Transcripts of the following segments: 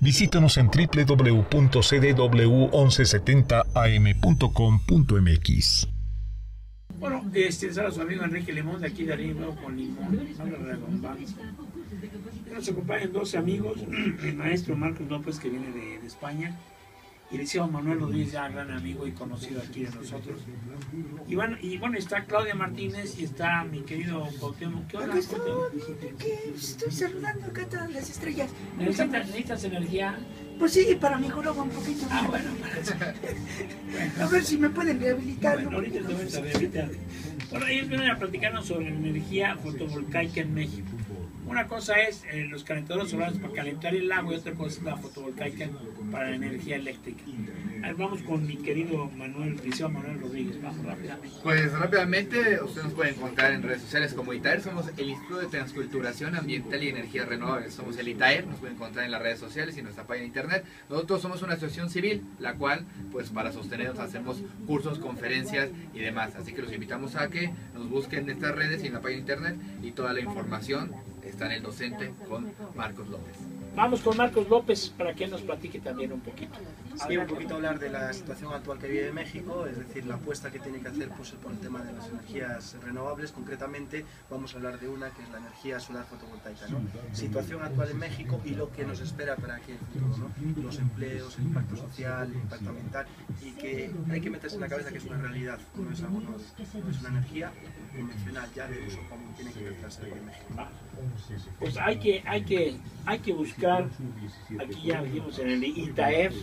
Visítanos en www.cdw1170am.com.mx. Bueno, este, saludos a su amigo Enrique Limón de aquí de arriba con Limón. Nos acompañan dos amigos, el maestro Marcos López que viene de España y el liceo Manuel Rodríguez, ya gran amigo y conocido aquí de nosotros. Y bueno, y bueno, está Claudia Martínez y está mi querido Cuauhtémoc. ¿Qué Acá estoy, que estoy saludando acá todas las estrellas. ¿Necesitas, necesitas energía? Pues sí, para mi joroba un poquito. Ah, bueno. A ver si me pueden rehabilitar. Bueno, ahorita te voy a rehabilitar. Bueno, ellos vienen a platicarnos sobre la energía fotovoltaica en México. Una cosa es eh, los calentadores solares para calentar el agua y otra cosa es la fotovoltaica para la energía eléctrica. A ver, vamos con mi querido Manuel, Liceo Manuel Rodríguez. Vamos rápidamente. Pues rápidamente, usted nos puede encontrar en redes sociales como ITAER, somos el Instituto de Transculturación Ambiental y Energías Renovables, somos el ITAER, nos pueden encontrar en las redes sociales y en nuestra página de internet. Nosotros somos una asociación civil, la cual, pues para sostenernos hacemos cursos, conferencias y demás, así que los invitamos a que nos busquen en estas redes y en la página internet y toda la información está en el docente con Marcos López. Vamos con Marcos López para que nos platique también un poquito. Sí, un poquito hablar de la situación actual que vive México, es decir, la apuesta que tiene que hacer pues, por el tema de las energías renovables. Concretamente, vamos a hablar de una que es la energía solar fotovoltaica. ¿no? Situación actual en México y lo que nos espera para aquí el futuro. ¿no? Los empleos, el impacto social, el impacto ambiental y que hay que meterse en la cabeza que es una realidad, no es algo nuevo. Es una energía convencional ya de uso común, tiene que tratarse aquí en México. Pues hay que, hay que, hay que buscar, aquí ya dijimos en el ITAEF,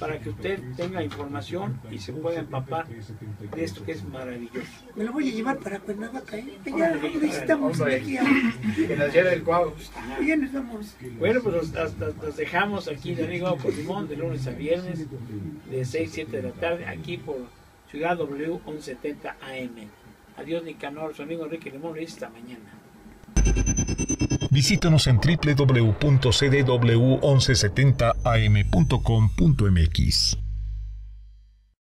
para que usted tenga información y se pueda empapar de esto que es maravilloso. Me lo voy a llevar para Cuernavaca. ¿eh? Ya necesitamos Hombre. energía. Que nos lleve el cuau. Ya nos vamos. Bueno, pues hasta- los dejamos aquí de Amigo por Limón de lunes a viernes de 6, 7 de la tarde aquí por Ciudad W 1170 AM. Adiós Nicanor, su amigo Enrique Limón, y esta mañana. Visítanos en www.cdw1170am.com.mx.